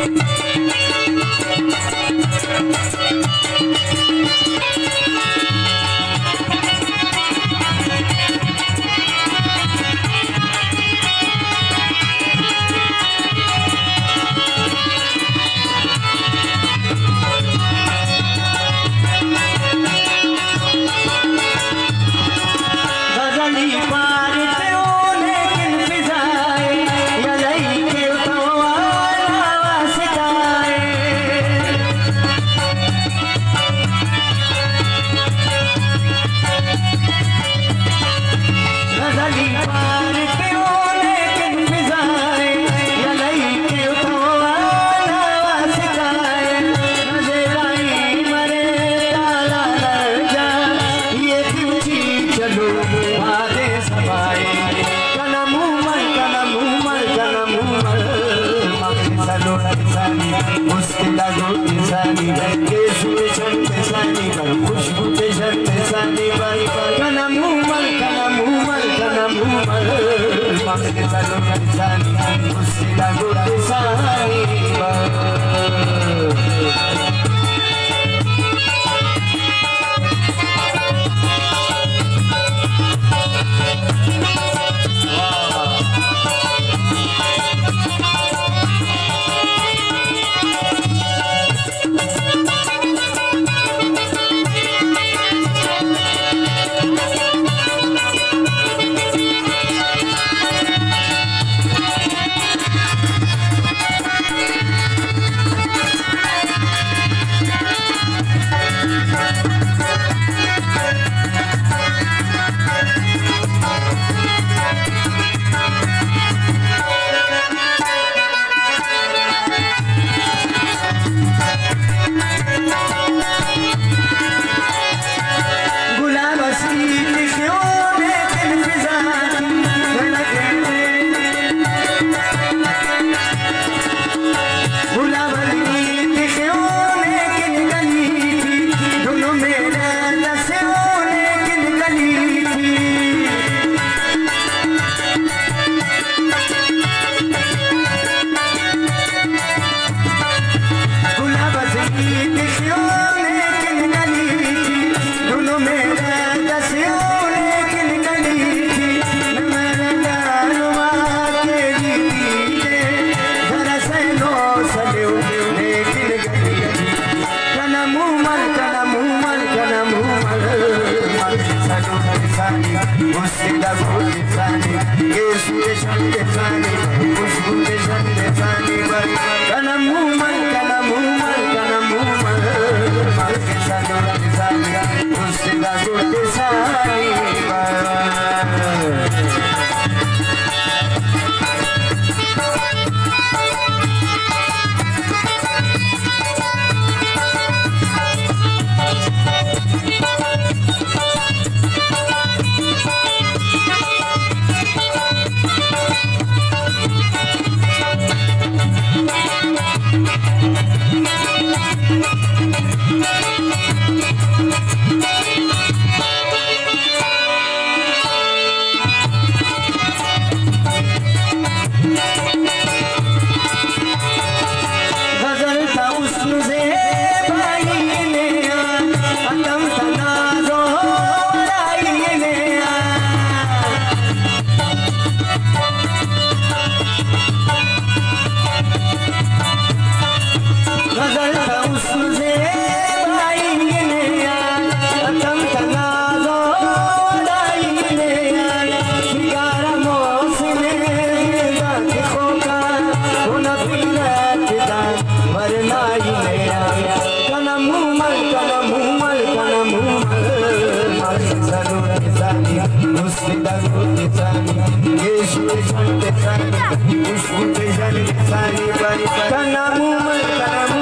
thank you Sin altura Pussy that would define it Yes, they should define it Kana mu man, kana mu